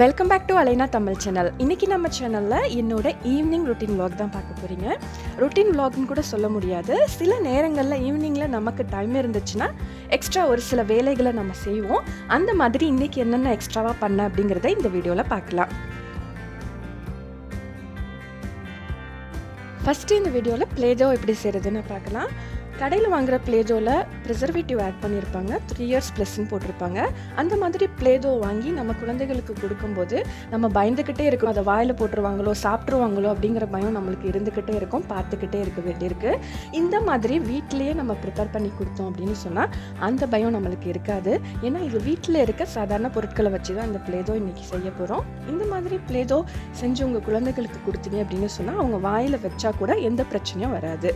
Welcome back to Alaina Tamil channel இன்றைக்கி நம்ம சேனலில் என்னோட ஈவினிங் ரொட்டீன் வ்ளாக் தான் பார்க்க போகிறீங்க ரொட்டீன் வ்ளாக்னு கூட சொல்ல முடியாது. சில நேரங்களில் ஈவினிங்கில் நமக்கு டைம் இருந்துச்சுன்னா எக்ஸ்ட்ரா ஒரு சில வேலைகளை நம்ம செய்வோம். அந்த மாதிரி இன்றைக்கி என்னென்ன எக்ஸ்ட்ராவாக பண்ண அப்படிங்கிறத இந்த வீடியோவில் பார்க்கலாம். ஃபஸ்ட்டு இந்த வீடியோவில் பிளேஜோ எப்படி செய்கிறதுன்னு பார்க்கலாம். கடையில் வாங்குகிற பிளேஜோவில் ப்ரிசர்வேட்டிவ் ஆட் பண்ணியிருப்பாங்க த்ரீ இயர்ஸ் ப்ளஸ்ன்னு போட்டிருப்பாங்க. அந்த மாதிரி பிளேஜோ வாங்கி நம்ம குழந்தைகளுக்கு கொடுக்கும்போது நம்ம பயந்துக்கிட்டே இருக்கும். அதை வாயில் போட்டுருவாங்களோ சாப்பிட்ருவாங்களோ அப்படிங்கிற பயம் நம்மளுக்கு இருந்துக்கிட்டே இருக்கும். பார்த்துக்கிட்டே இருக்க வேண்டியிருக்கு இந்த மாதிரி வீட்டிலேயே நம்ம ப்ரிப்பேர் பண்ணி கொடுத்தோம் அப்படின்னு சொன்னால் அந்த பயம் நம்மளுக்கு இருக்காது. ஏன்னா இது வீட்டில் இருக்க சாதாரண பொருட்களை வச்சு தான் இந்த பிளேதோ இன்றைக்கி செய்ய போகிறோம் இந்த மாதிரி பிளேதோ செஞ்சு உங்கள் குழந்தைகளுக்கு கொடுத்தீங்க அப்படின்னு சொன்னால் அவங்க வாயில் வச்சா கூட எந்த பிரச்சனையும் வராது.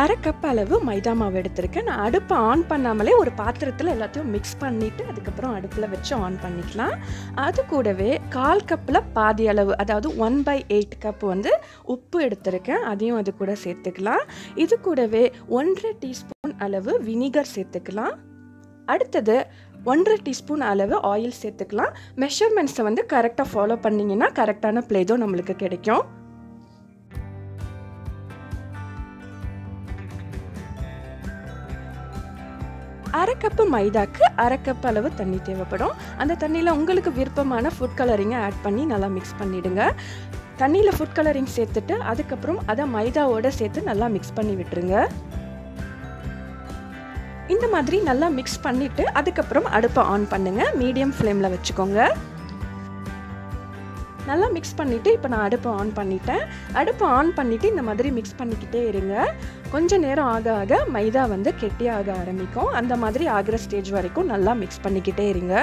அரை கப் அளவு மைதா மாவு எடுத்திருக்கேன். நான் அடுப்பை ஆன் பண்ணாமலே ஒரு பாத்திரத்தில் எல்லாத்தையும் மிக்ஸ் பண்ணிவிட்டு அதுக்கப்புறம் அடுப்பில் வச்சு ஆன் பண்ணிக்கலாம். அது கூடவே கால் கப்பில் பாதி அளவு அதாவது ஒன் பை எயிட் கப் வந்து உப்பு எடுத்திருக்கேன். அதையும் அது கூட சேர்த்துக்கலாம். இது கூடவே ஒன்றரை டீஸ்பூன் அளவு வினிகர் சேர்த்துக்கலாம். அடுத்தது ஒன்றரை டீஸ்பூன் அளவு ஆயில் சேர்த்துக்கலாம். மெஷர்மெண்ட்ஸை வந்து கரெக்டாக ஃபாலோ பண்ணிங்கன்னா கரெக்டான பிளேதோ நம்மளுக்கு கிடைக்கும். கப்பு மைதாக்கு அரை கப் அளவு தண்ணி தேவைப்படும். அந்த தண்ணியில் உங்களுக்கு விருப்பமான ஃபுட் கலரிங்கை ஆட் பண்ணி நல்லா மிக்ஸ் பண்ணிவிடுங்க தண்ணியில் ஃபுட் கலரிங் சேர்த்துட்டு அதுக்கப்புறம் அதை மைதாவோடு சேர்த்து நல்லா மிக்ஸ் பண்ணி விட்டுருங்க. இந்த மாதிரி நல்லா மிக்ஸ் பண்ணிவிட்டு அதுக்கப்புறம் அடுப்பை ஆன் பண்ணுங்கள் மீடியம் ஃப்ளேமில் வச்சுக்கோங்க. நல்லா மிக்ஸ் பண்ணிவிட்டு இப்போ நான் அடுப்பை ஆன் பண்ணிட்டேன். அடுப்பை ஆன் பண்ணிவிட்டு இந்த மாதிரி மிக்ஸ் பண்ணிக்கிட்டே இருங்க. கொஞ்ச நேரம் ஆக ஆக மைதா வந்து கெட்டியாக ஆரம்பிக்கும். அந்த மாதிரி ஆகிற ஸ்டேஜ் வரைக்கும் நல்லா மிக்ஸ் பண்ணிக்கிட்டே இருங்க.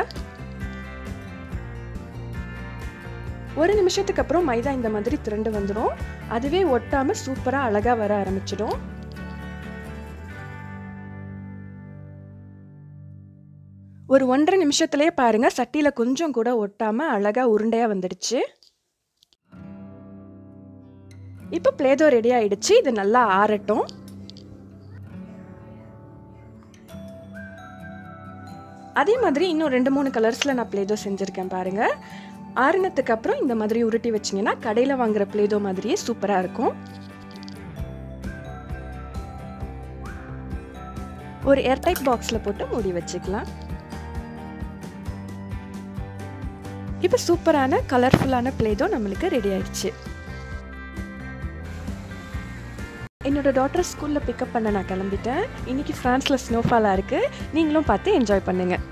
ஒரு நிமிஷத்துக்கு அப்புறம் மைதா இந்த மாதிரி திரண்டு வந்துடும் அதுவே ஒட்டாமல் சூப்பராக அழகாக வர ஆரம்பிச்சிடும். ஒரு ஒன்றரை நிமிஷத்துலேயே பாருங்கள் சட்டியில் கொஞ்சம் கூட ஒட்டாமல் அழகாக உருண்டையாக வந்துடுச்சு. இப்போ பிளேதோ ரெடி ஆயிடுச்சு. இது நல்லா ஆறட்டும். அதே மாதிரி இன்னும் ரெண்டு மூணு கலர்ஸில் நான் பிளேதோ செஞ்சுருக்கேன் பாருங்கள் ஆறுனத்துக்கு அப்புறம் இந்த மாதிரி உருட்டி வச்சிங்கன்னா கடையில் வாங்குற பிளேதோ மாதிரியே சூப்பராக இருக்கும். ஒரு ஏர்டைட் பாக்ஸில் போட்டு மூடி வச்சுக்கலாம். இப்போ சூப்பரான கலர்ஃபுல்லான பிளேதோ நம்மளுக்கு ரெடி ஆயிடுச்சு. என்னோட டாட்டர் ஸ்கூலில் பிக்கப் பண்ண நான் கிளம்பிட்டேன். இன்றைக்கி ஃப்ரான்ஸில் ஸ்னோஃபாலாக இருக்குது நீங்களும் பார்த்து என்ஜாய் பண்ணுங்கள்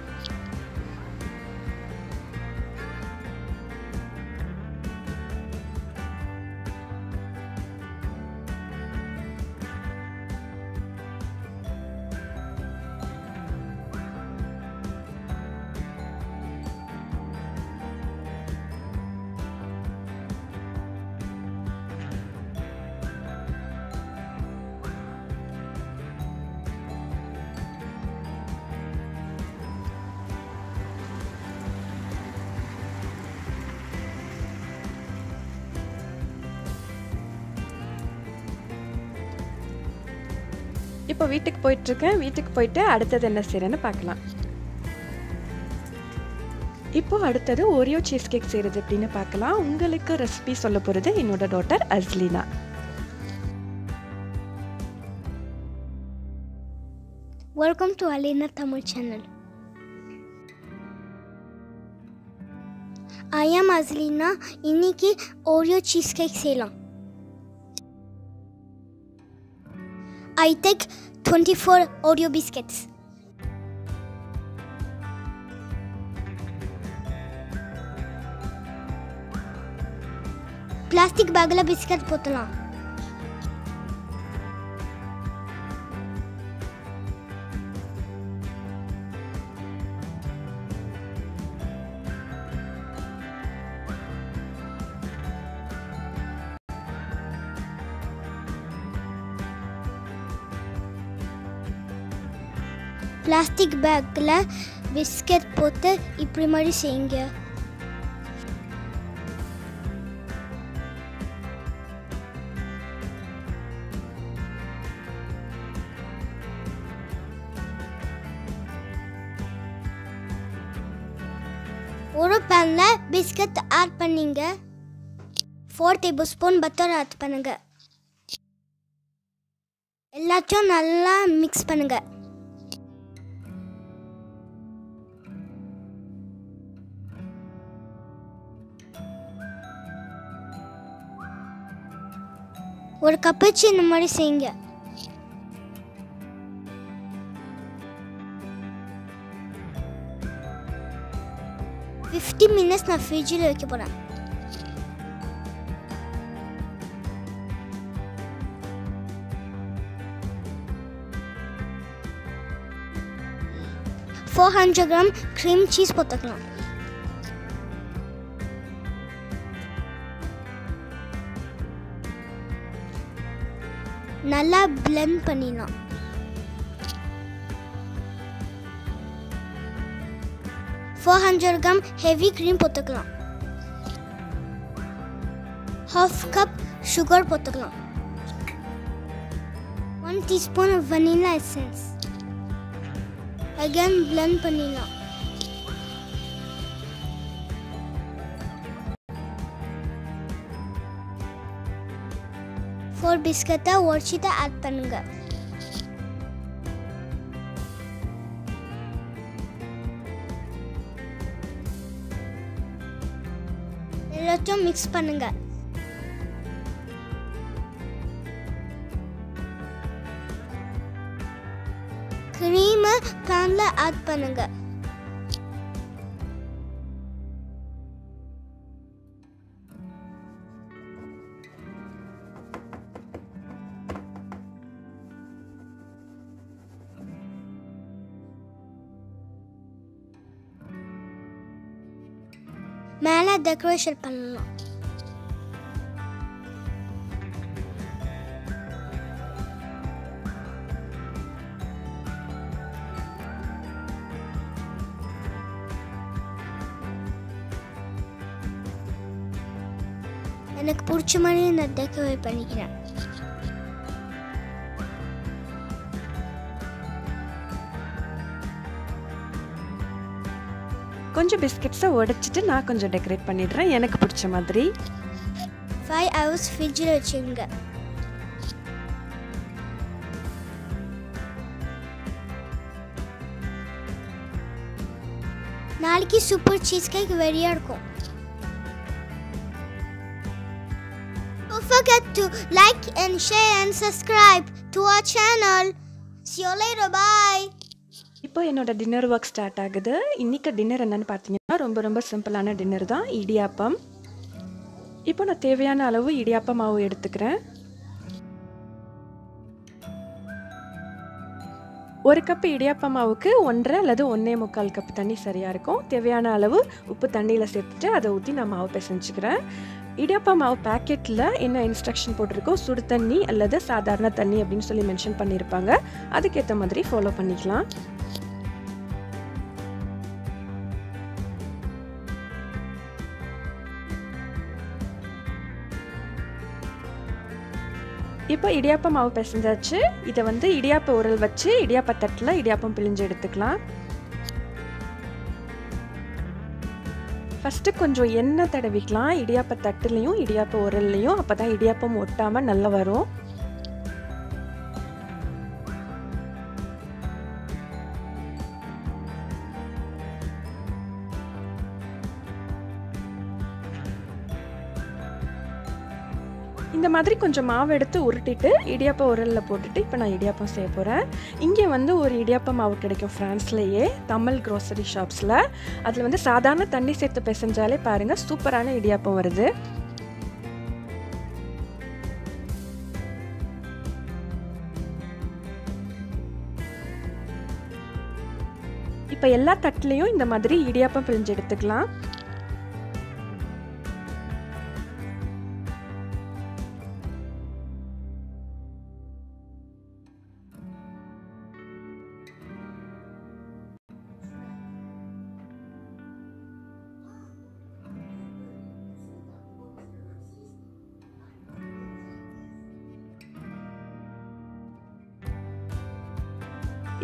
இப்போ வீட்டுக்கு போயிட்டுருக்கேன். வீட்டுக்கு போயிட்டு அடுத்தது என்ன செய்கிறேன்னு பார்க்கலாம். இப்போ அடுத்தது ஓரியோ சீஸ் கேக் செய்கிறது அப்படின்னு பார்க்கலாம். உங்களுக்கு ரெசிபி சொல்ல போகிறது என்னோட daughter Azlina. Welcome to Alina Tamil channel I am Azlina. இன்னைக்கு ஓரியோ சீஸ் கேக் செய்யலாம். I take 24 Oreo biscuits. plastic bagla biscuit potla. Plastic பேக்கில் பிஸ்கட் போட்டு இப்படி மாதிரி செய்யுங்க. ஒரு பேனில் பிஸ்கட் ஆட் பண்ணிங்க. Four tablespoon butter add பண்ணுங்கள் எல்லாத்தையும் நல்லா மிக்ஸ் பண்ணுங்கள் ஒரு கப்பச்சு இந்த மாதிரி செய்யுங்க. ஃபிஃப்டி மினிட்ஸ் நான் ஃப்ரிட்ஜில் வைக்க போகிறேன் four hundred gram cream cheese போட்டுக்கலாம். நல்லா blend பண்ணிடலாம் four hundred gram heavy cream போட்டுக்கலாம். ஹாஃப் கப் சுகர் போட்டுக்கலாம். One teaspoon vanilla essence again blend பண்ணிடலாம். ஃபோர் பிஸ்கட்டை உடச்சிட்டு ஆட் பண்ணுங்க. எல்லாத்தையும் மிக்ஸ் பண்ணுங்க. க்ரீமை பேனில் ஆட் பண்ணுங்க. மேலே டெக்கரேஷன் பண்ணலாம் எனக்கு பிடிச்ச மாதிரி நான் டெக்கரேட் பண்ணிக்கிறேன் கொஞ்சம் பிஸ்கெட்ஸை உடைச்சிட்டு நான் கொஞ்சம் டெக்கரேட் பண்ணிடுறேன் எனக்கு பிடிச்ச மாதிரி ஃபைவ் ஹவர்ஸ் ஃப்ரிட்ஜில் வச்சுங்க நாளைக்கு சூப்பர் சீஸ் கேக் ரெடியாக இருக்கும் Don't forget to like and share and subscribe to our channel. See you later. Bye. இப்போ என்னோட டின்னர் ஒர்க் ஸ்டார்ட் ஆகுது. இன்றைக்கி டின்னர் என்னன்னு பார்த்தீங்கன்னா ரொம்ப ரொம்ப சிம்பிளான டின்னர் தான். இடியாப்பம். இப்போ நான் தேவையான அளவு இடியாப்ப மாவு எடுத்துக்கிறேன். ஒரு கப் இடியாப்ப மாவுக்கு ஒன்றரை அல்லது ஒன்றே முக்கால் கப் தண்ணி சரியாக இருக்கும். தேவையான அளவு உப்பு தண்ணியில் சேர்த்துட்டு அதை ஊற்றி நான் மாவு பிசைஞ்சுக்கிறேன். இடியாப்பா மாவு பேக்கெட்டில் என்ன இன்ஸ்ட்ரக்ஷன் போட்டிருக்கோ சுடு தண்ணி அல்லது சாதாரண தண்ணி அப்படின்னு சொல்லி மென்ஷன் பண்ணியிருப்பாங்க. அதுக்கேற்ற மாதிரி ஃபாலோ பண்ணிக்கலாம். இப்போ இடியாப்ப மாவு பிசைஞ்சாச்சு. இதை வந்து இடியாப்ப உரல் வச்சு இடியாப்ப தட்டில் இடியாப்பம் பிழிஞ்சு எடுத்துக்கலாம். ஃபஸ்ட்டு கொஞ்சம் எண்ணெய் தடவிக்கலாம். இடியாப்ப தட்டுலேயும் இடியாப்ப உரல்லையும் அப்போ தான் இடியாப்பம் ஒட்டாமல் நல்லா வரும். இந்த மாதிரி கொஞ்சம் மாவு எடுத்து உருட்டிட்டு இடியாப்ப உரலில் போட்டுட்டு இப்போ நான் இடியாப்பம் செய்ய போகிறேன் இங்கே வந்து ஒரு இடியாப்ப மாவு கிடைக்கும் ஃப்ரான்ஸ்லேயே தமிழ் க்ரோசரி ஷாப்ஸில் அதில் வந்து சாதாரண தண்ணி சேர்த்து பிசைஞ்சாலே பாருங்கள் சூப்பரான இடியாப்பம் வருது. இப்போ எல்லா தட்டுலேயும் இந்த மாதிரி இடியாப்பம் பிழிஞ்சு எடுத்துக்கலாம்.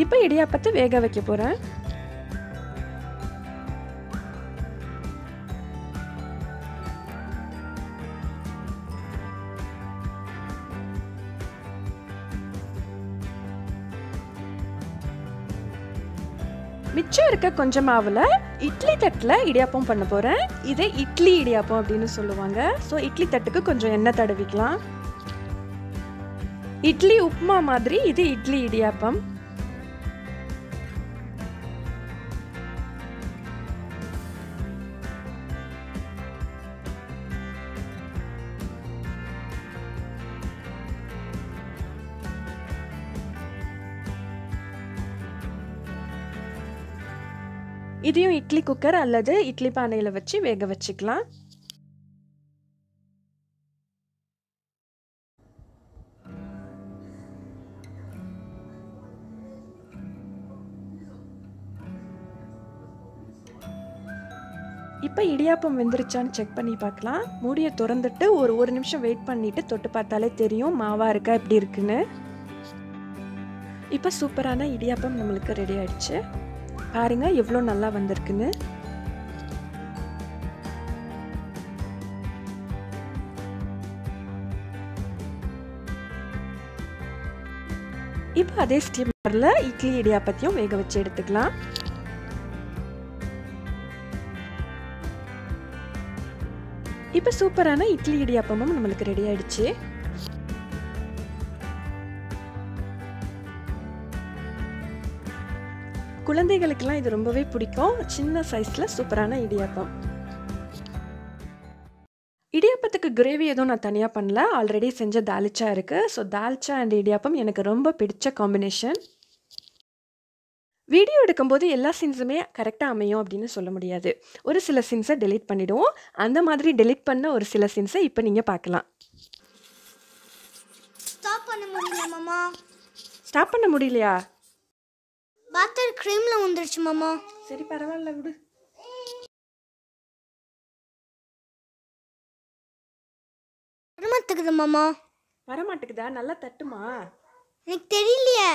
இப்ப இடியாப்பத்தை வேக வைக்க போறேன். மிச்சம் இருக்க கொஞ்ச மாவில் இட்லி தட்டுல இடியாப்பம் பண்ண போறேன். இதே இட்லி இடியாப்பம் அப்படின்னு சொல்லுவாங்க. ஸோ இட்லி தட்டுக்கு கொஞ்சம் எண்ணெய் தடவிக்கலாம். இட்லி உப்புமா மாதிரி இது இட்லி இடியாப்பம். இதையும் இட்லி குக்கர் அல்லது இட்லி பானையில் வச்சு வேக வச்சுக்கலாம். இப்போ இடியாப்பம் வெந்துருச்சான்னு செக் பண்ணி பார்க்கலாம். மூடியை திறந்துட்டு ஒரு ஒரு நிமிஷம் வெயிட் பண்ணிவிட்டு தொட்டு பார்த்தாலே தெரியும் மாவாக இருக்கா எப்படி இருக்குன்னு. இப்போ சூப்பரான இடியாப்பம் நம்மளுக்கு ரெடி ஆயிடுச்சு. பாருங்க எவ்வளோ நல்லா வந்திருக்குன்னு. இப்போ அதே ஸ்டீமரில் இட்லி இடியாப்பத்தையும் வேக வச்சு எடுத்துக்கலாம். இப்போ சூப்பரான இட்லி இடியாப்பமும் நம்மளுக்கு ரெடி ஆயிடுச்சு. குழந்தைகளுக்கெல்லாம் இது ரொம்பவே பிடிக்கும். சின்ன சைஸில் சூப்பரான இடியாப்பம். இடியாப்பத்துக்கு கிரேவி எதுவும் நான் தனியாக பண்ணல. ஆல்ரெடி செஞ்ச தால்ச்சா இருக்குது ஸோ தால்ச்சா அண்ட் இடியாப்பம் எனக்கு ரொம்ப பிடிச்ச காம்பினேஷன் வீடியோ எடுக்கும்போது எல்லா சீன்ஸுமே கரெக்டாக அமையும் அப்படின்னு சொல்ல முடியாது. ஒரு சில சீன்ஸை டெலீட் பண்ணிவிடுவோம் அந்த மாதிரி டெலீட் பண்ண ஒரு சில சீன்ஸை இப்போ நீங்கள் பார்க்கலாம். ஸ்டாப் பண்ண முடியலையா? பட்டர் க்ரீம்ல வந்துருச்சு மாமா. சரி பரவாயில்ல விடு. வரமாட்டேங்குது மாமா. வரமாட்டேங்குதா? நல்லா தட்டுமா? எனக்கு தெரியலையே.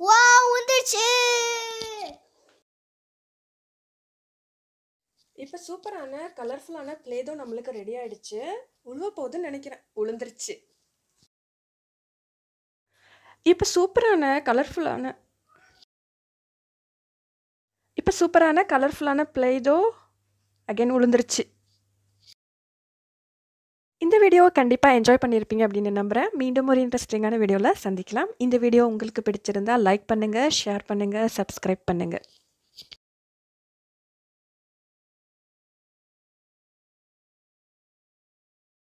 வா வந்துருச்சு. இப்போ சூப்பரான கலர்ஃபுல்லான பிளேதோ நம்மளுக்கு ரெடி ஆயிடுச்சு. உழுவ போகுதுன்னு நினைக்கிறேன். உளுந்துருச்சு. இப்போ சூப்பரான கலர்ஃபுல்லான இப்போ சூப்பரான கலர்ஃபுல்லான பிளேதோ அகைன் உளுந்துருச்சு. இந்த வீடியோவை கண்டிப்பாக என்ஜாய் பண்ணியிருப்பீங்க அப்படின்னு நம்புகிறேன் மீண்டும் ஒரு இன்ட்ரெஸ்டிங்கான வீடியோவில் சந்திக்கலாம். இந்த வீடியோ உங்களுக்கு பிடிச்சிருந்தா லைக் பண்ணுங்கள் ஷேர் பண்ணுங்கள் சப்ஸ்கிரைப் பண்ணுங்கள்